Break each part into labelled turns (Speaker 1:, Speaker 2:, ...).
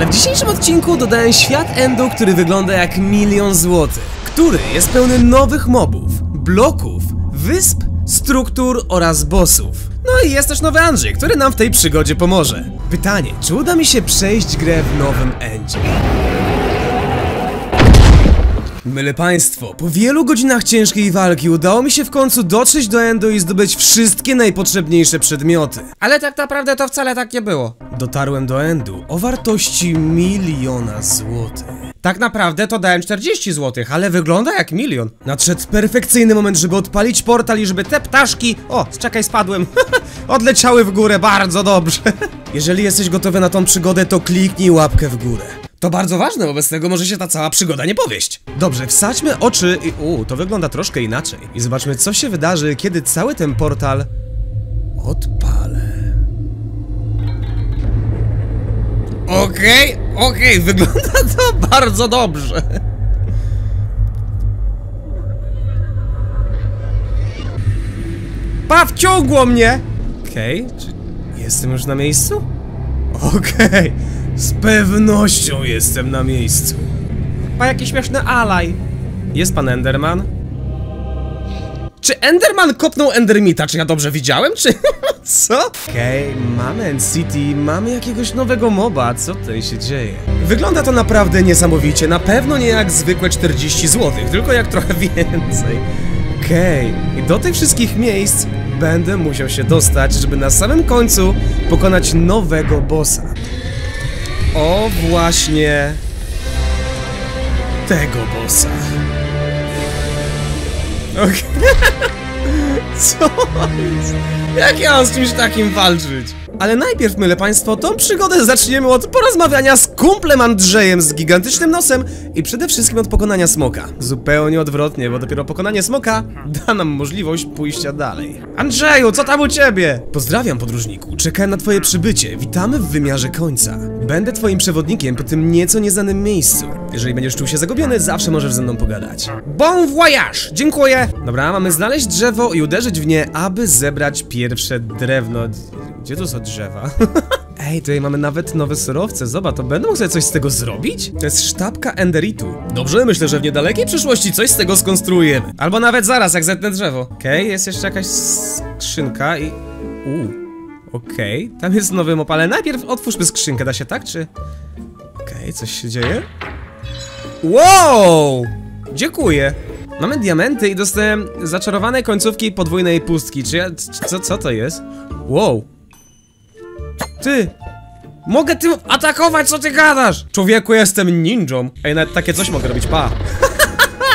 Speaker 1: ale w dzisiejszym odcinku dodałem świat Endo, który wygląda jak milion złotych, który jest pełny nowych mobów, bloków, wysp, struktur oraz bossów. No i jest też nowy Andrzej, który nam w tej przygodzie pomoże. Pytanie, czy uda mi się przejść grę w nowym Endzie? Myle państwo, po wielu godzinach ciężkiej walki udało mi się w końcu dotrzeć do Endo i zdobyć wszystkie najpotrzebniejsze przedmioty.
Speaker 2: Ale tak naprawdę to wcale tak nie było.
Speaker 1: Dotarłem do Endu o wartości miliona złotych.
Speaker 2: Tak naprawdę to dałem 40 zł, ale wygląda jak milion.
Speaker 1: Nadszedł perfekcyjny moment, żeby odpalić portal i żeby te ptaszki... O, czekaj, spadłem. Odleciały w górę, bardzo dobrze. Jeżeli jesteś gotowy na tą przygodę, to kliknij łapkę w górę. To bardzo ważne, wobec tego może się ta cała przygoda nie powieść. Dobrze, wsadźmy oczy i... Uuu, to wygląda troszkę inaczej. I zobaczmy, co się wydarzy, kiedy cały ten portal... Odpalę. Okej, okej, wygląda to bardzo dobrze. Pa, wciągło mnie! Okej, czy jestem już na miejscu? Okej, z pewnością jestem na miejscu. Pa, jaki śmieszny alaj. Jest pan Enderman? Czy Enderman kopnął Endermita? Czy ja dobrze widziałem, czy... Co? Okej, mamy NCT, mamy jakiegoś nowego moba, co tutaj się dzieje? Wygląda to naprawdę niesamowicie, na pewno nie jak zwykłe 40 zł, tylko jak trochę więcej. Okej, i do tych wszystkich miejsc będę musiał się dostać, żeby na samym końcu pokonać nowego bossa. O, właśnie... tego bossa. Okej. Co jest? Jak ja mam z czymś takim walczyć? Ale najpierw, myle państwo, tą przygodę zaczniemy od porozmawiania z kumplem Andrzejem z gigantycznym nosem i przede wszystkim od pokonania smoka. Zupełnie odwrotnie, bo dopiero pokonanie smoka da nam możliwość pójścia dalej. Andrzeju, co tam u ciebie? Pozdrawiam, podróżniku. Czekałem na twoje przybycie. Witamy w wymiarze końca. Będę twoim przewodnikiem po tym nieco nieznanym miejscu. Jeżeli będziesz czuł się zagubiony, zawsze możesz ze mną pogadać. Bon voyage! Dziękuję! Dobra, mamy znaleźć drzewo i uderzyć w nie, aby zebrać pierwsze drewno. Gdzie to są drzewa? Ej, tutaj mamy nawet nowe surowce, zobacz, to będę sobie coś z tego zrobić? To jest sztabka enderitu. Dobrze, myślę, że w niedalekiej przyszłości coś z tego skonstruujemy. Albo nawet zaraz, jak zetnę drzewo. Okej, jest jeszcze jakaś skrzynka i... Uuu, okej, tam jest nowy mop, ale najpierw otwórzmy skrzynkę, da się tak, czy... Okej, coś się dzieje? Wow! Dziękuję. Mamy diamenty i dostałem zaczarowane końcówki podwójnej pustki. Czy ja... Co, co to jest? Wow. Ty! Mogę tym atakować, co ty gadasz? Człowieku, jestem ninją. Ej, nawet takie coś mogę robić, pa.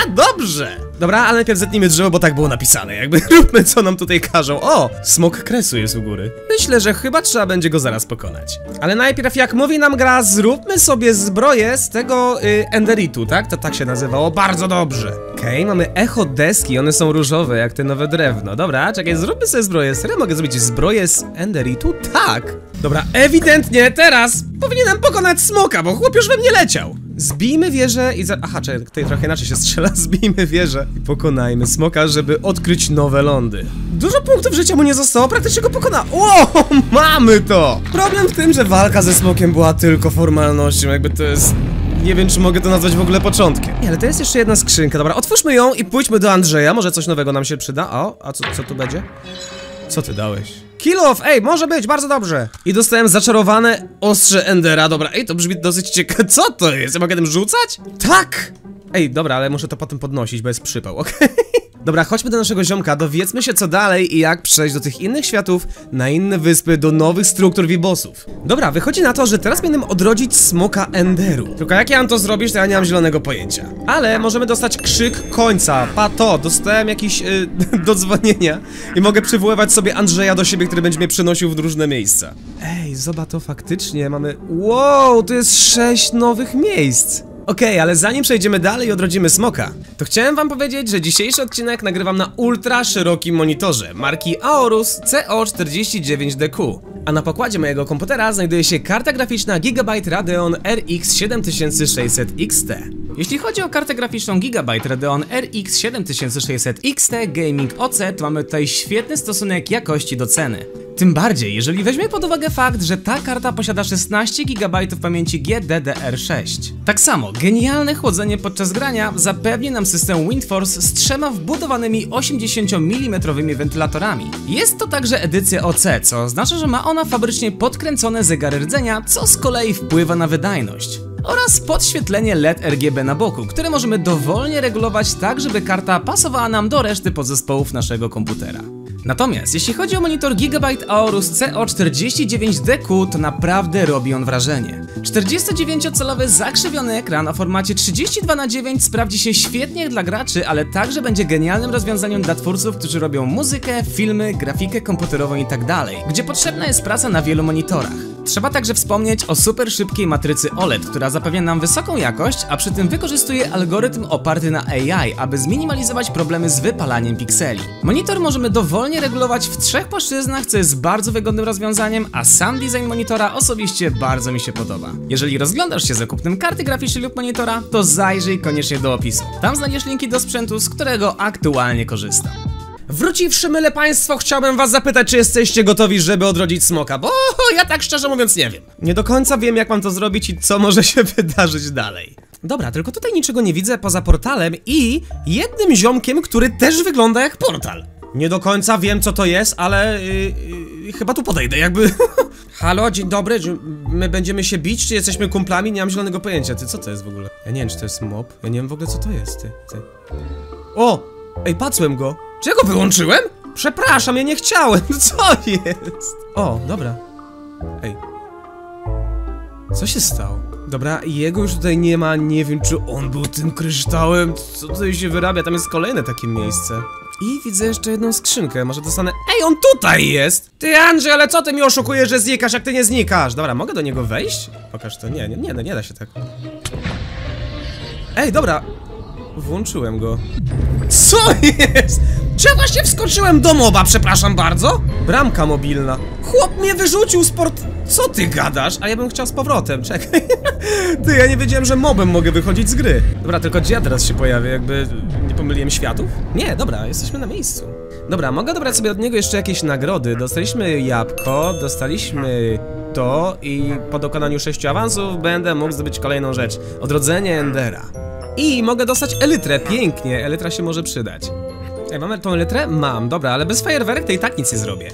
Speaker 1: Dobrze! Dobra, ale najpierw zetnijmy drzewo, bo tak było napisane. Jakby róbmy, co nam tutaj każą. O! Smok kresu jest u góry. Myślę, że chyba trzeba będzie go zaraz pokonać. Ale najpierw, jak mówi nam gra, zróbmy sobie zbroję z tego y, enderitu, tak? To tak się nazywało. Bardzo dobrze. Okej, mamy echo deski, one są różowe, jak te nowe drewno. Dobra, czekaj, zróbmy sobie zbroję. Serio mogę zrobić zbroję z enderitu? Tak! Dobra, ewidentnie teraz powinienem pokonać smoka, bo chłop już we mnie leciał. Zbijmy wieżę i za... Aha, czekaj, tutaj trochę inaczej się strzela. Zbijmy wieżę i pokonajmy smoka, żeby odkryć nowe lądy. Dużo punktów życia mu nie zostało, praktycznie go pokona... O, mamy to! Problem w tym, że walka ze smokiem była tylko formalnością, jakby to jest... Nie wiem, czy mogę to nazwać w ogóle początkiem. Nie, ale to jest jeszcze jedna skrzynka. Dobra, otwórzmy ją i pójdźmy do Andrzeja. Może coś nowego nam się przyda. O, a co, co tu będzie? Co ty dałeś? Kill off! Ej, może być, bardzo dobrze! I dostałem zaczarowane ostrze Endera. Dobra, ej, to brzmi dosyć ciekawe. Co to jest? Ja mogę tym rzucać? Tak! Ej, dobra, ale muszę to potem podnosić, bo jest przypał, okej? Dobra, chodźmy do naszego ziomka, dowiedzmy się co dalej i jak przejść do tych innych światów, na inne wyspy, do nowych struktur Vibosów. Dobra, wychodzi na to, że teraz powinienem odrodzić smoka Enderu. Tylko jak ja mam to zrobić, to ja nie mam zielonego pojęcia. Ale możemy dostać krzyk końca. Pato, dostałem jakiś yy, do dzwonienia i mogę przywoływać sobie Andrzeja do siebie, który będzie mnie przenosił w różne miejsca. Ej, zobacz to faktycznie, mamy... Wow, to jest sześć nowych miejsc. Okej, ale zanim przejdziemy dalej i odrodzimy smoka, to chciałem wam powiedzieć, że dzisiejszy odcinek nagrywam na ultra szerokim monitorze marki Aorus CO49DQ.
Speaker 3: A na pokładzie mojego komputera znajduje się karta graficzna Gigabyte Radeon RX 7600 XT. Jeśli chodzi o kartę graficzną Gigabyte Radeon RX 7600 XT Gaming OC, to mamy tutaj świetny stosunek jakości do ceny. Tym bardziej, jeżeli weźmie pod uwagę fakt, że ta karta posiada 16 GB pamięci GDDR6. Tak samo, genialne chłodzenie podczas grania zapewni nam system WindForce z trzema wbudowanymi 80 mm wentylatorami. Jest to także edycja OC, co oznacza, że ma ona fabrycznie podkręcone zegary rdzenia, co z kolei wpływa na wydajność oraz podświetlenie LED RGB na boku, które możemy dowolnie regulować tak, żeby karta pasowała nam do reszty podzespołów naszego komputera. Natomiast jeśli chodzi o monitor Gigabyte Aorus CO49DQ, to naprawdę robi on wrażenie. 49-calowy zakrzywiony ekran o formacie 32x9 sprawdzi się świetnie dla graczy, ale także będzie genialnym rozwiązaniem dla twórców, którzy robią muzykę, filmy, grafikę komputerową itd., gdzie potrzebna jest praca na wielu monitorach. Trzeba także wspomnieć o super szybkiej matrycy OLED, która zapewnia nam wysoką jakość, a przy tym wykorzystuje algorytm oparty na AI, aby zminimalizować problemy z wypalaniem pikseli. Monitor możemy dowolnie regulować w trzech płaszczyznach, co jest bardzo wygodnym rozwiązaniem, a sam design monitora osobiście bardzo mi się podoba. Jeżeli rozglądasz się za kupnem karty graficznej lub monitora, to zajrzyj koniecznie do opisu. Tam znajdziesz linki do sprzętu, z którego aktualnie korzystam.
Speaker 1: Wróciwszy myle państwo, chciałbym was zapytać, czy jesteście gotowi, żeby odrodzić smoka, bo ja tak szczerze mówiąc nie wiem.
Speaker 3: Nie do końca wiem, jak mam to zrobić i co może się wydarzyć dalej.
Speaker 1: Dobra, tylko tutaj niczego nie widzę poza portalem i jednym ziomkiem, który też wygląda jak portal. Nie do końca wiem, co to jest, ale yy, yy, chyba tu podejdę, jakby... Halo, dzień dobry, czy my będziemy się bić, czy jesteśmy kumplami? Nie mam zielonego pojęcia, ty co to jest w ogóle? Ja nie wiem, czy to jest mob, ja nie wiem w ogóle, co to jest, ty, ty. O! Ej, patrzyłem go! Czy ja go wyłączyłem? Przepraszam, ja nie chciałem, co jest? O, dobra. Ej. Co się stało? Dobra, jego już tutaj nie ma, nie wiem czy on był tym kryształem, co tutaj się wyrabia, tam jest kolejne takie miejsce. I widzę jeszcze jedną skrzynkę, może dostanę... Ej, on tutaj jest! Ty Andrzej, ale co ty mi oszukujesz, że znikasz, jak ty nie znikasz? Dobra, mogę do niego wejść? Pokaż to, nie, nie, nie, nie da się tak. Ej, dobra, Włączyłem go. Co jest? Czy ja właśnie wskoczyłem do moba, przepraszam bardzo? Bramka mobilna. Chłop mnie wyrzucił z port... Co ty gadasz? A ja bym chciał z powrotem, czekaj. Ty, ja nie wiedziałem, że mobem mogę wychodzić z gry. Dobra, tylko gdzie ja teraz się pojawię? Jakby nie pomyliłem światów? Nie, dobra, jesteśmy na miejscu. Dobra, mogę dobrać sobie od niego jeszcze jakieś nagrody. Dostaliśmy jabłko, dostaliśmy to i po dokonaniu sześciu awansów będę mógł zdobyć kolejną rzecz. Odrodzenie Endera. I mogę dostać elytrę, pięknie, elytra się może przydać. Ej, mamy tą elytrę? Mam, dobra, ale bez fajerwerek to i tak nic nie zrobię.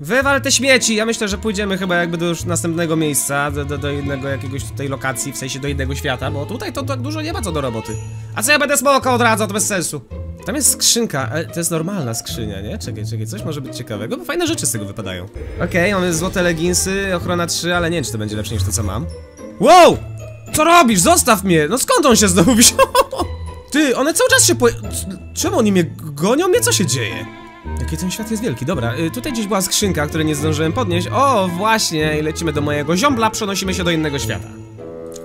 Speaker 1: Wywal te śmieci, ja myślę, że pójdziemy chyba jakby do już następnego miejsca, do, do, do jednego jakiegoś tutaj lokacji, w sensie do innego świata, bo tutaj to tak dużo nie ma co do roboty. A co ja będę smoka odradzał, to bez sensu. Tam jest skrzynka, ale to jest normalna skrzynia, nie? Czekaj, czekaj, coś może być ciekawego, bo fajne rzeczy z tego wypadają. Okej, okay, mamy złote leginsy, ochrona 3, ale nie wiem, czy to będzie lepsze niż to, co mam. Wow! Co robisz? Zostaw mnie! No skąd on się znowu wziął? Ty, one cały czas się po... Czemu oni mnie gonią? Mnie co się dzieje? Jaki ten świat jest wielki, dobra, y, tutaj gdzieś była skrzynka, której nie zdążyłem podnieść O, właśnie, i lecimy do mojego ziombla, przenosimy się do innego świata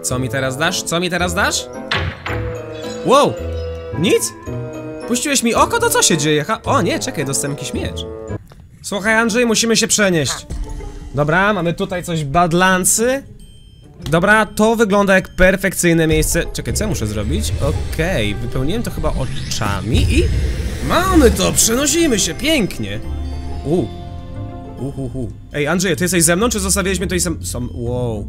Speaker 1: Co mi teraz dasz? Co mi teraz dasz? Wow! Nic? Puściłeś mi oko, to co się dzieje? Ha o nie, czekaj, dostałem jakiś miecz Słuchaj Andrzej, musimy się przenieść Dobra, mamy tutaj coś badlancy Dobra, to wygląda jak perfekcyjne miejsce. Czekaj, co ja muszę zrobić? Okej, okay, wypełniłem to chyba oczami i... Mamy to! Przenosimy się! Pięknie! U. Uhuhu. Ej, Andrzej, ty jesteś ze mną, czy zostawiłeś mnie tutaj sam... sam... Wow.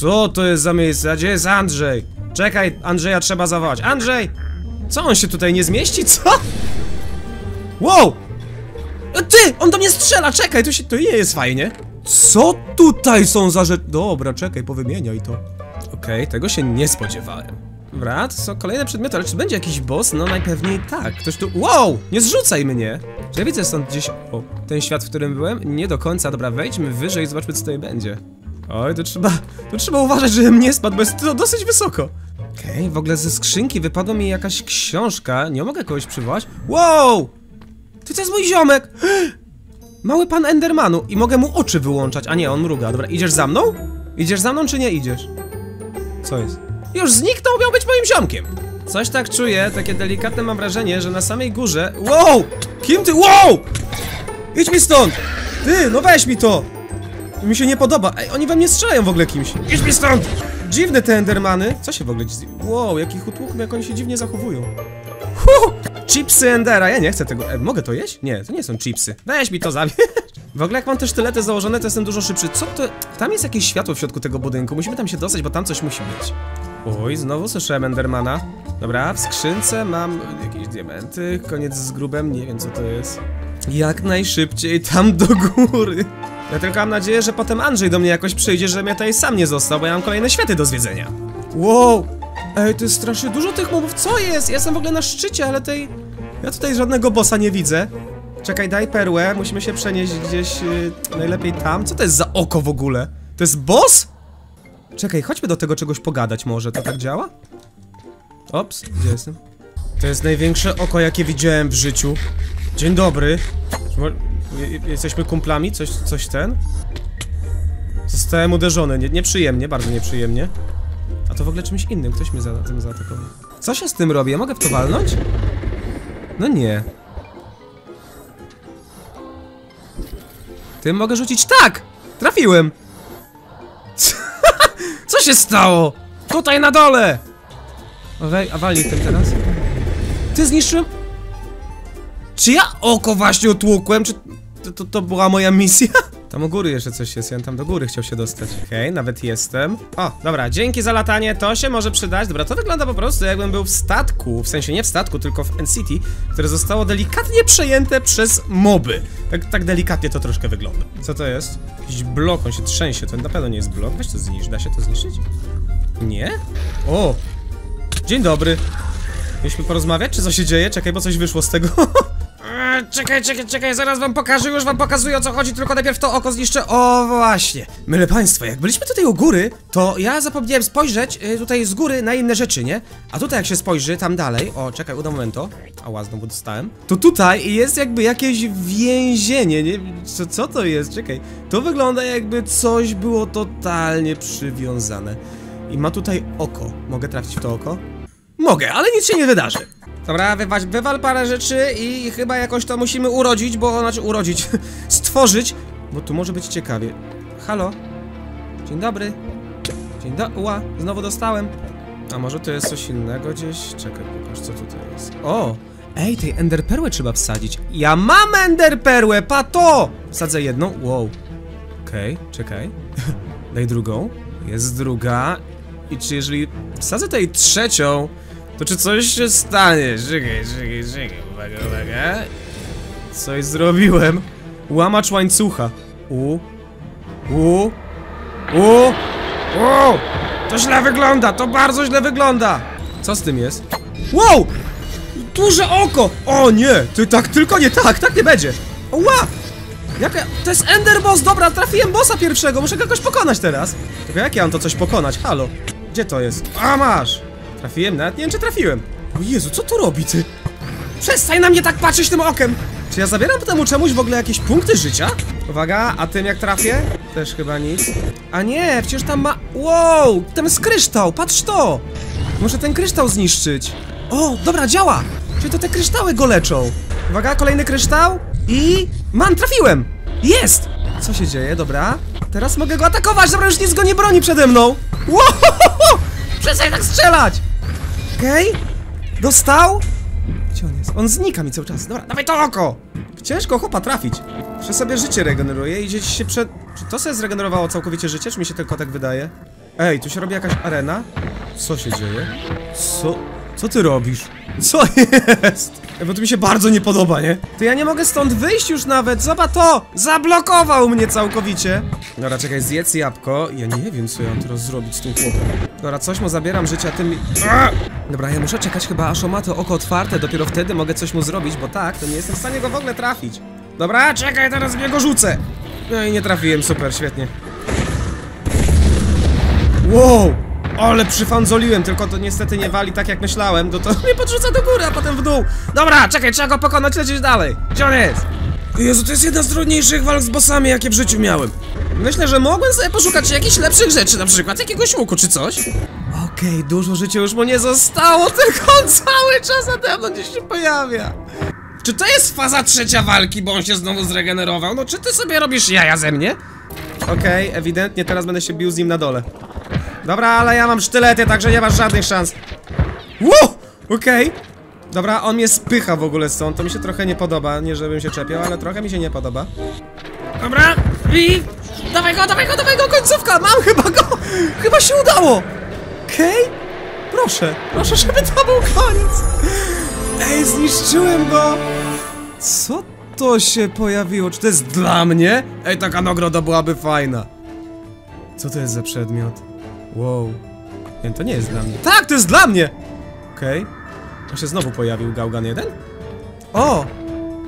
Speaker 1: Co to jest za miejsce? A gdzie jest Andrzej? Czekaj, Andrzeja trzeba zawołać. Andrzej! Co, on się tutaj nie zmieści? Co? Wow! E, ty! On do mnie strzela! Czekaj, to się... To nie jest fajnie. Co tutaj są za rzeczy? Dobra, czekaj, powymieniaj to. Okej, okay, tego się nie spodziewałem. Dobra, to są kolejne przedmioty, ale czy będzie jakiś boss? No najpewniej tak. Ktoś tu... Wow! Nie zrzucaj mnie! Czy ja widzę stąd gdzieś... O, ten świat, w którym byłem? Nie do końca. Dobra, wejdźmy wyżej i zobaczmy, co tutaj będzie. Oj, to trzeba... To trzeba uważać, żebym nie spadł, bo jest to dosyć wysoko. Okej, okay, w ogóle ze skrzynki wypadła mi jakaś książka. Nie mogę kogoś przywołać. Wow! To jest mój ziomek! Mały pan Endermanu i mogę mu oczy wyłączać, a nie, on mruga. Dobra, idziesz za mną? Idziesz za mną, czy nie idziesz? Co jest? Już zniknął, miał być moim ziomkiem! Coś tak czuję, takie delikatne mam wrażenie, że na samej górze... Wow! Kim ty? Wow! Idź mi stąd! Ty, no weź mi to! Mi się nie podoba. Ej, oni we mnie strzelają w ogóle kimś. Idź mi stąd! Dziwne te endermany. Co się w ogóle dzieje? Wow, jaki hutłukum, jak oni się dziwnie zachowują. Huh! Chipsy Endera, ja nie chcę tego. E, mogę to jeść? Nie, to nie są chipsy. Weź mi to zabierz. W ogóle jak mam te sztylety założone, to jestem dużo szybszy. Co to? Tam jest jakieś światło w środku tego budynku. Musimy tam się dostać, bo tam coś musi być. Oj, znowu słyszałem Endermana. Dobra, w skrzynce mam jakieś diamenty. Koniec z grubem, nie wiem co to jest. Jak najszybciej tam do góry. Ja tylko mam nadzieję, że potem Andrzej do mnie jakoś przyjdzie, że mnie tutaj sam nie został, bo ja mam kolejne światy do zwiedzenia. Wow! Ej, to jest strasznie dużo tych mobów. Co jest? Ja jestem w ogóle na szczycie, ale tej... Ja tutaj żadnego bossa nie widzę. Czekaj, daj perłę. Musimy się przenieść gdzieś... Yy, najlepiej tam. Co to jest za oko w ogóle? To jest boss? Czekaj, chodźmy do tego czegoś pogadać może. To tak działa? Ops, gdzie jestem? To jest największe oko, jakie widziałem w życiu. Dzień dobry. Jesteśmy kumplami? Coś, coś ten? Zostałem uderzony. Nie, nieprzyjemnie, bardzo nieprzyjemnie. To w ogóle czymś innym. Ktoś mnie za, tym zaatakował. Co się z tym robi? Ja mogę w to walnąć? No nie. Tym mogę rzucić tak! Trafiłem! Co się stało? Tutaj na dole! Wej, a walnij tym teraz. Ty zniszczyłem? Czy ja oko właśnie otłukłem? Czy to, to, to była moja misja? Tam u góry jeszcze coś jest, ja tam do góry chciał się dostać. Okej, nawet jestem. O, dobra, dzięki za latanie, to się może przydać. Dobra, to wygląda po prostu jakbym był w statku, w sensie nie w statku, tylko w N-City, które zostało delikatnie przejęte przez moby. Tak, tak delikatnie to troszkę wygląda. Co to jest? Jakiś blok, on się trzęsie, to na pewno nie jest blok. Weź to zniszcz, da się to zniszczyć? Nie? O! Dzień dobry. Mieliśmy porozmawiać, czy co się dzieje? Czekaj, bo coś wyszło z tego. Czekaj, czekaj, czekaj, zaraz wam pokażę, już wam pokazuję o co chodzi, tylko najpierw to oko zniszczę. O, właśnie. Myle państwa, jak byliśmy tutaj u góry, to ja zapomniałem spojrzeć y, tutaj z góry na inne rzeczy, nie? A tutaj jak się spojrzy, tam dalej, o, czekaj, uda momento. Ała, znowu dostałem. To tutaj jest jakby jakieś więzienie, nie? Co, co to jest? Czekaj. To wygląda jakby coś było totalnie przywiązane. I ma tutaj oko. Mogę trafić w to oko? Mogę, ale nic się nie wydarzy. Dobra, wywal, wywal parę rzeczy i chyba jakoś to musimy urodzić, bo znaczy urodzić, stworzyć, bo tu może być ciekawie. Halo? Dzień dobry. Dzień do... Ła, znowu dostałem. A może to jest coś innego gdzieś? Czekaj, pokaż co tutaj jest. O! Ej, tej enderperłę trzeba wsadzić. Ja mam enderperłę, pato! Wsadzę jedną, wow. Okej, czekaj. Daj drugą. Jest druga. I czy jeżeli wsadzę tej trzecią, to czy coś się stanie? Czekaj, czekaj, czekaj, uwaga, uwaga. Coś zrobiłem. Łamacz łańcucha. U. U. U. U. To źle wygląda, to bardzo źle wygląda. Co z tym jest? Wow! Duże oko! O nie! Ty tak, tylko nie tak, tak nie będzie. Ła! Jaka... To jest Ender Boss, dobra, trafiłem bossa pierwszego, muszę go jakoś pokonać teraz. Tylko jak ja mam to coś pokonać? Halo? Gdzie to jest? A masz! Trafiłem, nawet nie wiem czy trafiłem. O Jezu, co tu robi ty? Przestań na mnie tak patrzeć tym okiem! Czy ja zabieram temu czemuś w ogóle jakieś punkty życia? Uwaga, a tym jak trafię? Też chyba nic. A nie, przecież tam ma... Wow! Tam jest kryształ, patrz to! Muszę ten kryształ zniszczyć. O, dobra, działa! Czyli to te kryształy go leczą. Uwaga, kolejny kryształ i... Mam, trafiłem! Jest! Co się dzieje, dobra? Teraz mogę go atakować, dobra, już nic go nie broni przede mną! Wow! Przestań tak strzelać! Okej? Dostał? Gdzie on jest? On znika mi cały czas. Dobra, dawaj to oko! Ciężko chłopa trafić. Że sobie życie regeneruje i gdzieś się przed... Czy to sobie zregenerowało całkowicie życie, czy mi się tylko tak wydaje? Ej, tu się robi jakaś arena? Co się dzieje? Co? Co ty robisz? Co jest? Bo to mi się bardzo nie podoba, nie? To ja nie mogę stąd wyjść już nawet, zobacz to! Zablokował mnie całkowicie! Dobra, czekaj, zjedz jabłko. Ja nie wiem, co ja mam teraz zrobić z tym chłopem. Dobra, coś mu zabieram życia, tym! Dobra, ja muszę czekać chyba, aż on ma to oko otwarte, dopiero wtedy mogę coś mu zrobić, bo tak, to nie jestem w stanie go w ogóle trafić. Dobra, czekaj, teraz w niego rzucę! No i nie trafiłem, super, świetnie. Wow! Ale przyfanzoliłem, tylko to niestety nie wali tak jak myślałem, to to mnie podrzuca do góry, a potem w dół. Dobra, czekaj, trzeba go pokonać, lecieć dalej. Gdzie on jest? Jezu, to jest jedna z trudniejszych walk z bossami, jakie w życiu miałem. Myślę, że mogłem sobie poszukać jakichś lepszych rzeczy, na przykład jakiegoś łuku czy coś. Okej, dużo życia już mu nie zostało, tylko on cały czas nade mną gdzieś się pojawia. Czy to jest faza trzecia walki, bo on się znowu zregenerował? No czy ty sobie robisz jaja ze mnie? Okej, ewidentnie teraz będę się bił z nim na dole. Dobra, ale ja mam sztylety, także nie masz żadnych szans. Ło! Okej. Dobra, on mnie spycha w ogóle stąd, to mi się trochę nie podoba. Nie żebym się czepiał, ale trochę mi się nie podoba. Dobra, i... Dawaj go, dawaj go, dawaj go, końcówka! Mam chyba go! Chyba się udało! Okej? Proszę, proszę, żeby to był koniec! Ej, zniszczyłem go! Co to się pojawiło? Czy to jest dla mnie? Ej, taka nagroda byłaby fajna. Co to jest za przedmiot? Wow. Nie, to nie jest dla mnie. Tak, to jest dla mnie! Okej. On się znowu pojawił, Gaugan 1? O!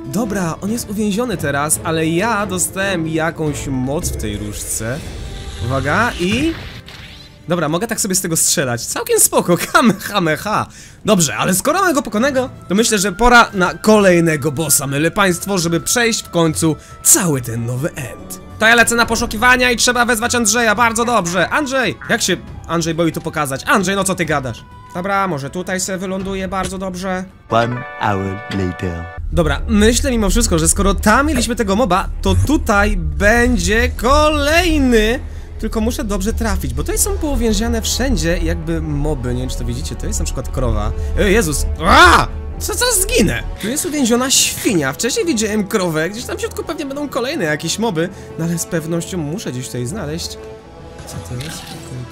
Speaker 1: Dobra, on jest uwięziony teraz, ale ja dostałem jakąś moc w tej różdżce. Uwaga, i... Dobra, mogę tak sobie z tego strzelać. Całkiem spoko, kamehameha. Dobrze, ale skoro mamy go pokonego, to myślę, że pora na kolejnego bossa, myle państwo, żeby przejść w końcu cały ten nowy end. To ja lecę na poszukiwania i trzeba wezwać Andrzeja, bardzo dobrze. Andrzej! Jak się Andrzej boi tu pokazać? Andrzej, no co ty gadasz? Dobra, może tutaj se wyląduje bardzo dobrze.
Speaker 4: One hour later.
Speaker 1: Dobra, myślę mimo wszystko, że skoro tam mieliśmy tego moba, to tutaj będzie kolejny. Tylko muszę dobrze trafić, bo tutaj są pouwięziane wszędzie jakby moby, nie wiem czy to widzicie, to jest na przykład krowa. Ej, Jezus! A! Co, co zginę? Tu jest uwięziona świnia, wcześniej widziałem krowę, gdzieś tam w środku pewnie będą kolejne jakieś moby, no ale z pewnością muszę gdzieś tutaj znaleźć. Co to jest?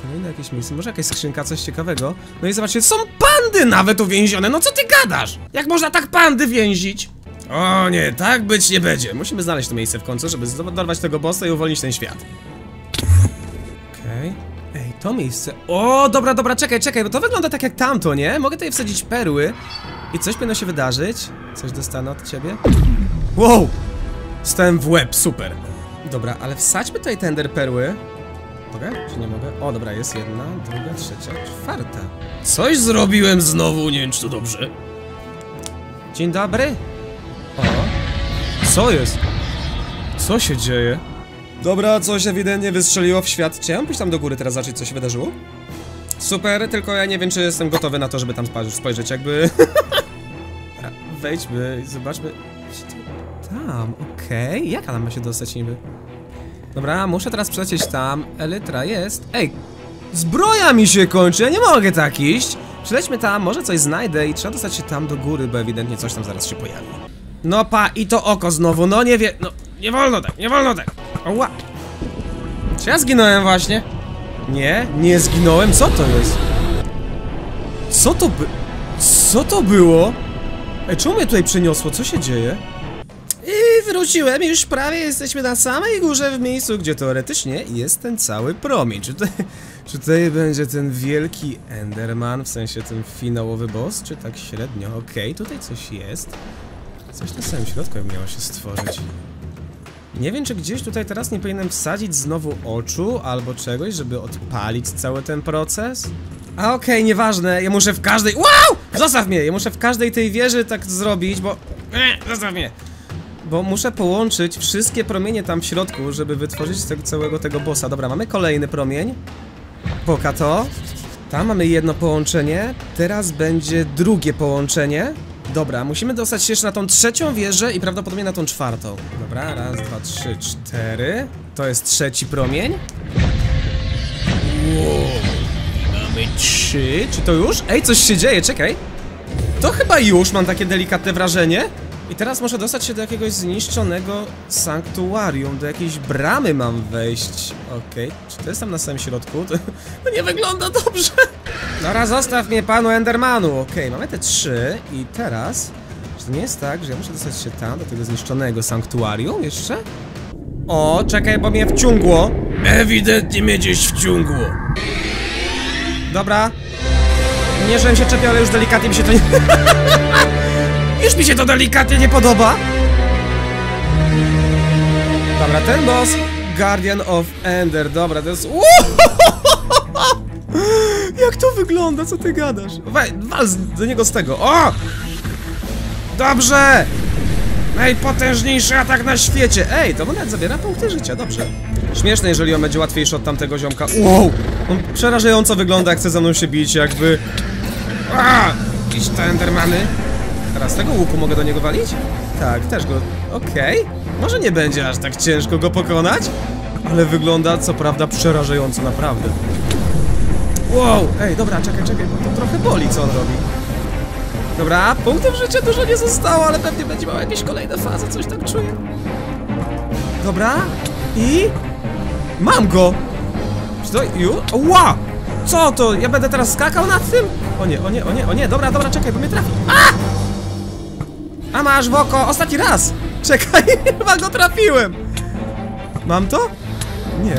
Speaker 1: Kolejne jakieś miejsce, może jakaś skrzynka, coś ciekawego. No i zobaczcie, są pandy nawet uwięzione, no co ty gadasz? Jak można tak pandy więzić? O nie, tak być nie będzie. Musimy znaleźć to miejsce w końcu, żeby dorwać tego bossa i uwolnić ten świat. Okej. Ej, to miejsce. O, dobra, dobra, czekaj, czekaj, bo to wygląda tak jak tamto, nie? Mogę tutaj wsadzić perły i coś powinno się wydarzyć. Coś dostanę od ciebie. Wow! Stałem w łeb, super. Dobra, ale wsadźmy tutaj tender perły. Mogę? Czy nie mogę? O, dobra, jest jedna, druga, trzecia, czwarta. Coś zrobiłem znowu, nie wiem czy to dobrze. Dzień dobry. O. Co jest? Co się dzieje? Dobra, coś ewidentnie wystrzeliło w świat. Czy ja mam pójść tam do góry teraz zobaczyć, co się wydarzyło? Super, tylko ja nie wiem, czy jestem gotowy na to, żeby tam spojrzeć, spojrzeć jakby... Wejdźmy i zobaczmy... Tam, okej. Jak tam ma się dostać niby? Dobra, muszę teraz przylecieć tam. Elytra jest. Ej! Zbroja mi się kończy, ja nie mogę tak iść! Przylećmy tam, może coś znajdę i trzeba dostać się tam do góry, bo ewidentnie coś tam zaraz się pojawi. No pa, i to oko znowu, no nie wie... No, nie wolno tak, nie wolno tak! Oła! Czy ja zginąłem właśnie? Nie, nie zginąłem, co to jest? Co to by... Co to było? Ej, czemu mnie tutaj przeniosło? Co się dzieje? I wróciłem, już prawie jesteśmy na samej górze w miejscu, gdzie teoretycznie jest ten cały promień. Czy tutaj, czy tutaj będzie ten wielki Enderman, w sensie ten finałowy boss, czy tak średnio? Okej, tutaj coś jest. Coś na samym środku miało się stworzyć. Nie wiem, czy gdzieś tutaj teraz nie powinienem wsadzić znowu oczu albo czegoś, żeby odpalić cały ten proces? A okej, nieważne, ja muszę w każdej... Wow! Zostaw mnie! Ja muszę w każdej tej wieży tak zrobić, bo... E, zostaw mnie! Bo muszę połączyć wszystkie promienie tam w środku, żeby wytworzyć tego całego tego bossa. Dobra, mamy kolejny promień. Poka to. Tam mamy jedno połączenie. Teraz będzie drugie połączenie. Dobra, musimy dostać się jeszcze na tą trzecią wieżę i prawdopodobnie na tą czwartą. Dobra, raz, dwa, trzy, cztery. To jest trzeci promień. Wow. Trzy. Czy to już? Ej, coś się dzieje, czekaj. To chyba już, mam takie delikatne wrażenie. I teraz muszę dostać się do jakiegoś zniszczonego sanktuarium, do jakiejś bramy mam wejść. Okej, czy to jest tam na samym środku? To, to nie wygląda dobrze. Dobra, zostaw mnie panu Endermanu. Okej, mamy te trzy i teraz... Czy to nie jest tak, że ja muszę dostać się tam, do tego zniszczonego sanktuarium jeszcze? O, czekaj, bo mnie wciągło. Ewidentnie mnie gdzieś wciągło. Dobra. Nie, żebym się czepiał, ale już delikatnie mi się to nie... Już mi się to delikatnie nie podoba. Dobra, ten boss Guardian of Ender, dobra, to jest... Jak to wygląda, co ty gadasz? Wej, wal do niego z tego, o! Dobrze! Najpotężniejszy atak na świecie! Ej, to nawet zabiera punkty życia, dobrze. Śmieszne, jeżeli on będzie łatwiejszy od tamtego ziomka. Wow! On przerażająco wygląda, jak chce ze mną się bić, jakby... A! Jakieś te endermany. Teraz tego łuku mogę do niego walić? Tak, też go... Okej. Może nie będzie aż tak ciężko go pokonać? Ale wygląda co prawda przerażająco, naprawdę. Wow, ej, dobra, czekaj, czekaj, bo to trochę boli, co on robi. Dobra, punktów życia dużo nie zostało, ale pewnie będzie miał jakieś kolejne fazy, coś tak czuję. Dobra, i... Mam go! Czy to już? Ła! Co to? Ja będę teraz skakał nad tym? O nie, o nie, o nie, o nie, dobra, dobra, czekaj, bo mnie trafi. A! A masz w oko, ostatni raz! Czekaj, chyba go trafiłem! Mam to? Nie.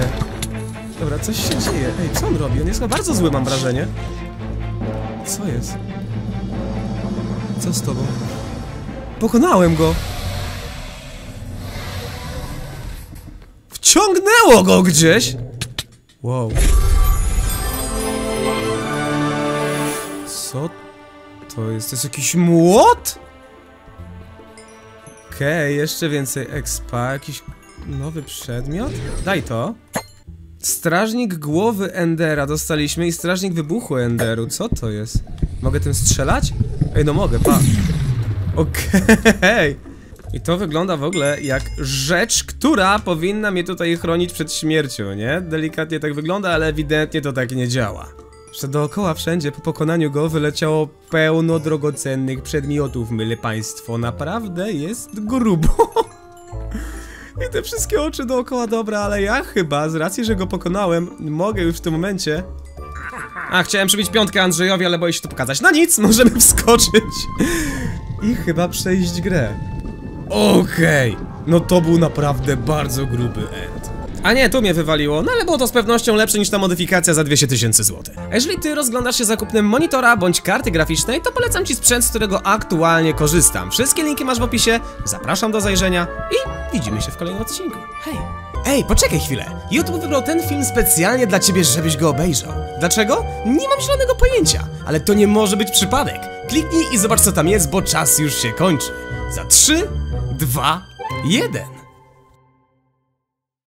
Speaker 1: Dobra, coś się dzieje. Ej, co on robi? On jest chyba bardzo zły, mam wrażenie. Co jest? Co z tobą? Pokonałem go! Wciągnęło go gdzieś! Wow. Co to jest? To jest jakiś młot? Okej, jeszcze więcej expa, jakiś nowy przedmiot? Daj to. Strażnik głowy Endera dostaliśmy i strażnik wybuchu Enderu. Co to jest? Mogę tym strzelać? Ej, no mogę, pa. Okej. I to wygląda w ogóle jak rzecz, która powinna mnie tutaj chronić przed śmiercią, nie? Delikatnie tak wygląda, ale ewidentnie to tak nie działa. Że dookoła wszędzie po pokonaniu go wyleciało pełno drogocennych przedmiotów, myle państwo. Naprawdę jest grubo. I te wszystkie oczy dookoła dobra, ale ja chyba, z racji, że go pokonałem, mogę już w tym momencie... A, chciałem przybić piątkę Andrzejowi, ale boję się to pokazać. No nic, możemy wskoczyć. I chyba przejść grę. Okej, no to był naprawdę bardzo gruby end. A nie, tu mnie wywaliło, no ale było to z pewnością lepsze niż ta modyfikacja za 200 tysięcy złotych. Jeżeli ty rozglądasz się za kupnem monitora bądź karty graficznej, to polecam ci sprzęt, z którego aktualnie korzystam. Wszystkie linki masz w opisie, zapraszam do zajrzenia i widzimy się w kolejnym odcinku. Hej! Ej, poczekaj chwilę. YouTube wybrał ten film specjalnie dla ciebie, żebyś go obejrzał. Dlaczego? Nie mam zielonego pojęcia, ale to nie może być przypadek. Kliknij i zobacz co tam jest, bo czas już się kończy. Za 3, 2, 1.